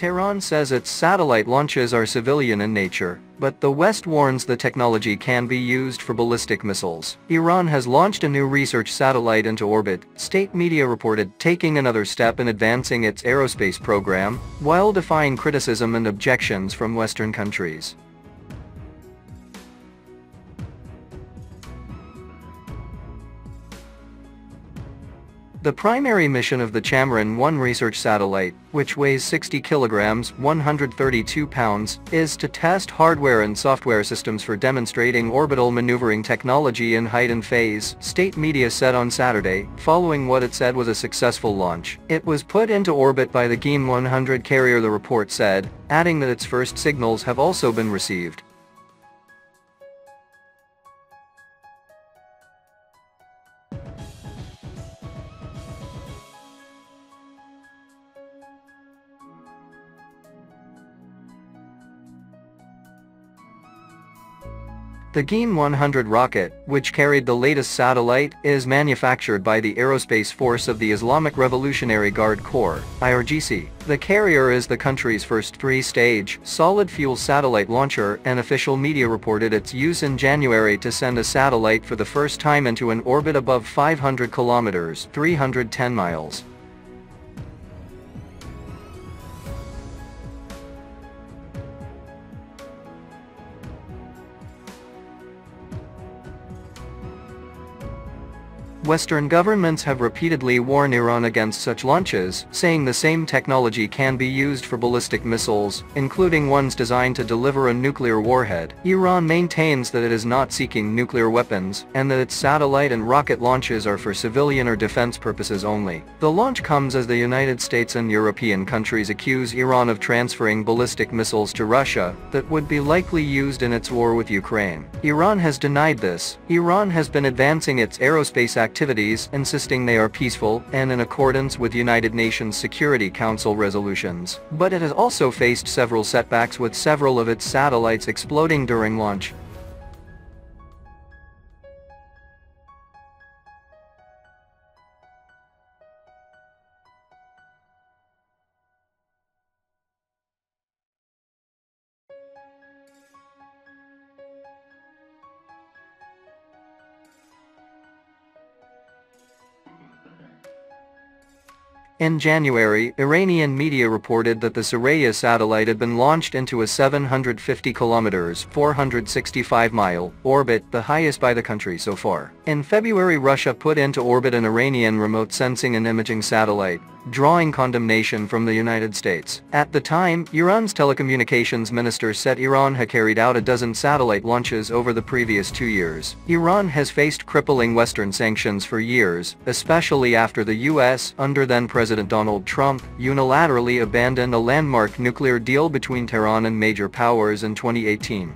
Tehran says its satellite launches are civilian in nature, but the West warns the technology can be used for ballistic missiles. Iran has launched a new research satellite into orbit, state media reported, taking another step in advancing its aerospace program, while defying criticism and objections from Western countries. The primary mission of the Chamran-1 research satellite, which weighs 60 kilograms 132 pounds, is to test hardware and software systems for demonstrating orbital maneuvering technology in height and phase, state media said on Saturday, following what it said was a successful launch. It was put into orbit by the Ghaem 100 carrier the report said, adding that its first signals have also been received. The Ghaem 100 rocket, which carried the latest satellite, is manufactured by the Aerospace Force of the Islamic Revolutionary Guard Corps, IRGC. The carrier is the country's first three-stage, solid-fuel satellite launcher and official media reported its use in January to send a satellite for the first time into an orbit above 500 kilometers 310 miles. Western governments have repeatedly warned Iran against such launches, saying the same technology can be used for ballistic missiles, including ones designed to deliver a nuclear warhead. Iran maintains that it is not seeking nuclear weapons, and that its satellite and rocket launches are for civilian or defense purposes only. The launch comes as the United States and European countries accuse Iran of transferring ballistic missiles to Russia that would be likely used in its war with Ukraine. Iran has denied this. Iran has been advancing its aerospace activities activities, insisting they are peaceful and in accordance with United Nations Security Council resolutions. But it has also faced several setbacks with several of its satellites exploding during launch. In January, Iranian media reported that the Soraya satellite had been launched into a 750 kilometers 465 mile orbit, the highest by the country so far. In February Russia put into orbit an Iranian remote sensing and imaging satellite, drawing condemnation from the United States. At the time, Iran's telecommunications minister said Iran had carried out a dozen satellite launches over the previous two years. Iran has faced crippling Western sanctions for years, especially after the U.S., under then-President Donald Trump, unilaterally abandoned a landmark nuclear deal between Tehran and major powers in 2018.